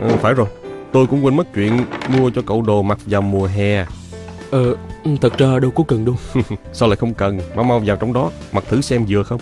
ừ, Phải rồi. Tôi cũng quên mất chuyện mua cho cậu đồ mặc vào mùa hè. Ờ, thật ra đâu có cần đâu. Sao lại không cần? Mau mau vào trong đó Mặc thử xem vừa không?